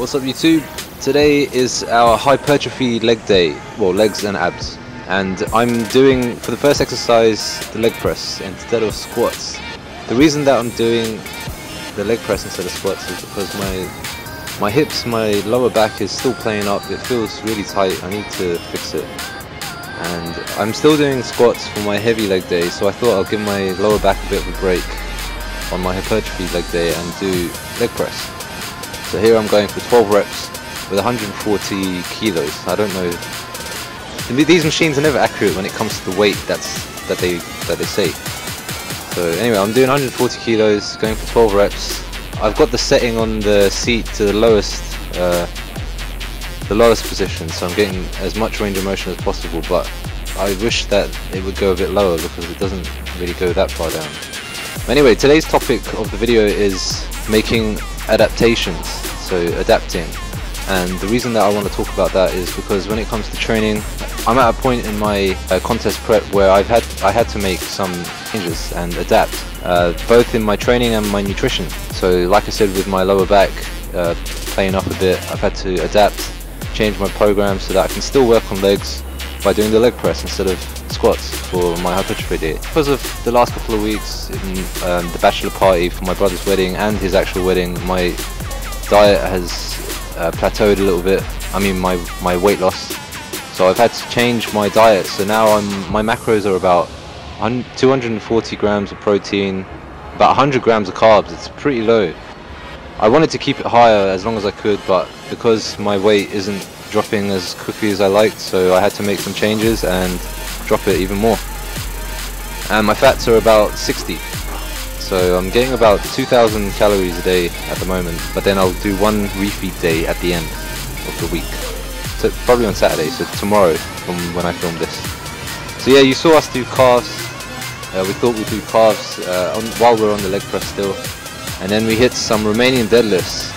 What's up YouTube? Today is our hypertrophy leg day, well legs and abs. And I'm doing, for the first exercise, the leg press instead of squats. The reason that I'm doing the leg press instead of squats is because my my hips, my lower back is still playing up, it feels really tight, I need to fix it. And I'm still doing squats for my heavy leg day, so I thought I'll give my lower back a bit of a break on my hypertrophy leg day and do leg press. So here I'm going for 12 reps with 140 kilos. I don't know. These machines are never accurate when it comes to the weight that's that they that they say. So anyway, I'm doing 140 kilos, going for 12 reps. I've got the setting on the seat to the lowest uh, the lowest position, so I'm getting as much range of motion as possible. But I wish that it would go a bit lower because it doesn't really go that far down. Anyway, today's topic of the video is making adaptations, so adapting. And the reason that I want to talk about that is because when it comes to training, I'm at a point in my uh, contest prep where I've had I had to make some changes and adapt, uh, both in my training and my nutrition. So, like I said, with my lower back uh, playing up a bit, I've had to adapt, change my program so that I can still work on legs by doing the leg press instead of squats for my hypertrophy day. Because of the last couple of weeks in um, the bachelor party for my brother's wedding and his actual wedding, my diet has uh, plateaued a little bit. I mean, my my weight loss. So I've had to change my diet. So now I'm my macros are about 240 grams of protein, about 100 grams of carbs. It's pretty low. I wanted to keep it higher as long as I could, but because my weight isn't dropping as quickly as I liked, so I had to make some changes and drop it even more. And my fats are about 60. So I'm getting about 2,000 calories a day at the moment, but then I'll do one refeed day at the end of the week. So probably on Saturday, so tomorrow from when I film this. So yeah, you saw us do calves. Uh, we thought we'd do calves uh, on, while we're on the leg press still. And then we hit some Romanian deadlifts.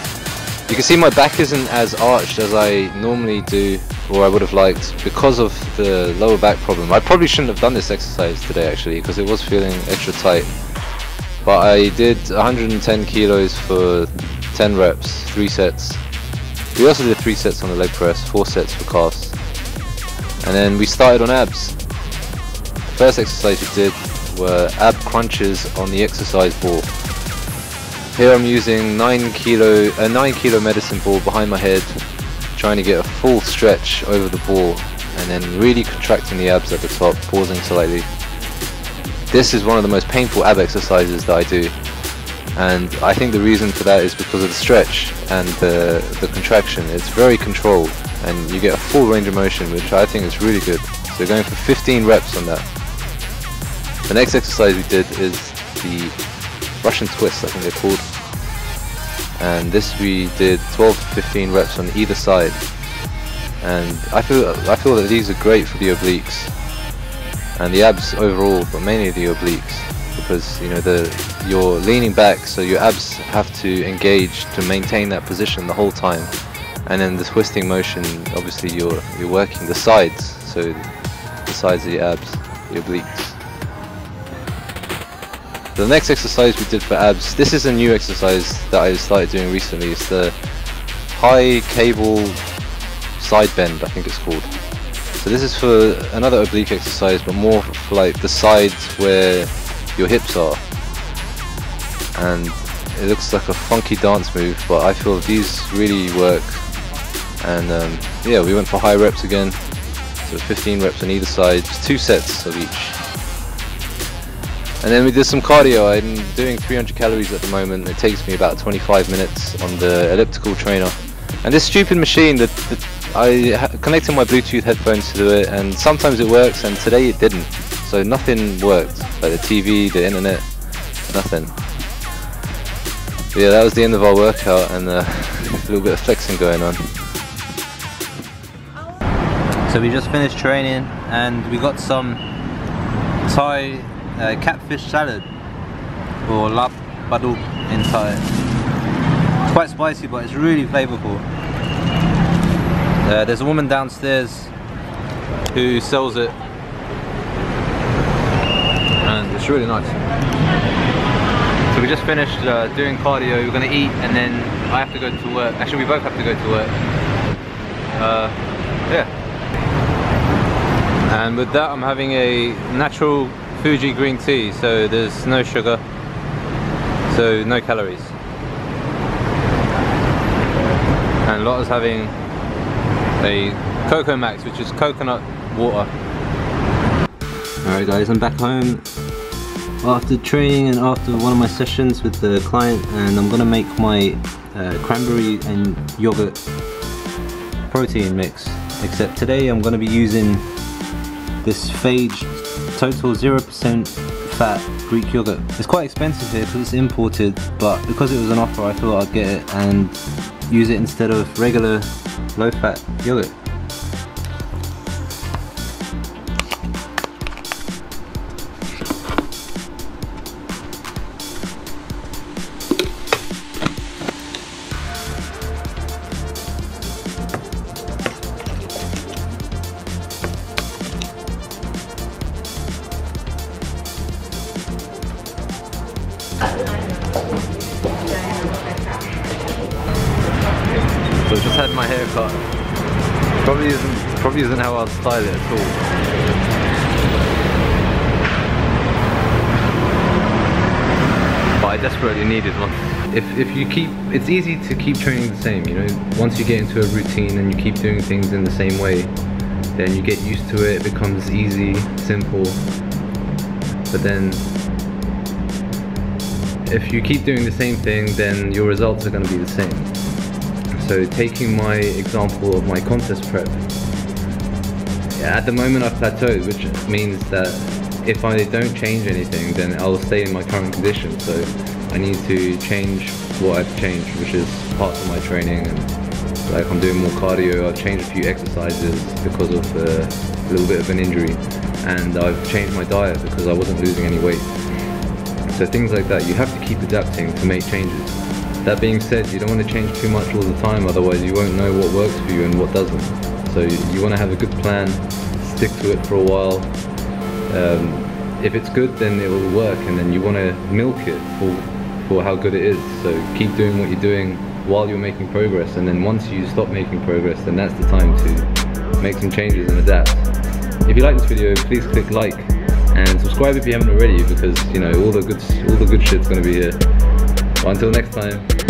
You can see my back isn't as arched as I normally do or I would have liked because of the lower back problem. I probably shouldn't have done this exercise today actually because it was feeling extra tight. But I did 110 kilos for 10 reps, 3 sets. We also did 3 sets on the leg press, 4 sets for calves. And then we started on abs. The first exercise we did were ab crunches on the exercise ball. Here I'm using 9 kilo, a 9 kilo medicine ball behind my head trying to get a full stretch over the ball and then really contracting the abs at the top, pausing slightly. This is one of the most painful ab exercises that I do and I think the reason for that is because of the stretch and the, the contraction. It's very controlled and you get a full range of motion which I think is really good. So going for 15 reps on that. The next exercise we did is the Russian twist I think they're called and this we did 12 to 15 reps on either side. And I feel I feel that these are great for the obliques. And the abs overall but mainly the obliques. Because you know the you're leaning back so your abs have to engage to maintain that position the whole time. And then the twisting motion obviously you're you're working the sides. So the sides of your abs the obliques the next exercise we did for abs, this is a new exercise that I started doing recently, it's the high cable side bend I think it's called. So this is for another oblique exercise but more for like the sides where your hips are. And it looks like a funky dance move but I feel these really work and um, yeah we went for high reps again so 15 reps on either side, just two sets of each. And then we did some cardio. I'm doing 300 calories at the moment. It takes me about 25 minutes on the elliptical trainer. And this stupid machine that, I connected my Bluetooth headphones to it, and sometimes it works, and today it didn't. So nothing worked, like the TV, the internet, nothing. But yeah, that was the end of our workout, and uh, a little bit of flexing going on. So we just finished training, and we got some Thai uh, catfish salad or lap baduk in Thai. It's quite spicy but it's really flavorful. Uh, there's a woman downstairs who sells it and it's really nice. So we just finished uh, doing cardio, we're gonna eat and then I have to go to work. Actually we both have to go to work. Uh, yeah. And with that I'm having a natural Fuji green tea, so there's no sugar, so no calories. And Lotta's having a Coco Max, which is coconut water. Alright guys, I'm back home after training and after one of my sessions with the client and I'm gonna make my uh, cranberry and yogurt protein mix except today I'm gonna be using this Fage total 0% fat Greek yogurt. It's quite expensive here because it's imported but because it was an offer I thought I'd get it and use it instead of regular low fat yogurt. So I just had my hair cut. Probably isn't probably isn't how I'll style it at all. But I desperately needed one. If if you keep it's easy to keep training the same, you know, once you get into a routine and you keep doing things in the same way, then you get used to it, it becomes easy, simple. But then if you keep doing the same thing, then your results are going to be the same. So taking my example of my contest prep, at the moment I've plateaued, which means that if I don't change anything, then I'll stay in my current condition. So I need to change what I've changed, which is parts of my training. And like I'm doing more cardio, I've changed a few exercises because of uh, a little bit of an injury. And I've changed my diet because I wasn't losing any weight. So things like that, you have to keep adapting to make changes. That being said, you don't want to change too much all the time, otherwise you won't know what works for you and what doesn't. So you want to have a good plan, stick to it for a while. Um, if it's good, then it will work, and then you want to milk it for, for how good it is. So keep doing what you're doing while you're making progress, and then once you stop making progress, then that's the time to make some changes and adapt. If you like this video, please click like and subscribe if you haven't already, because you know all the good all the good shit's gonna be here. Until next time.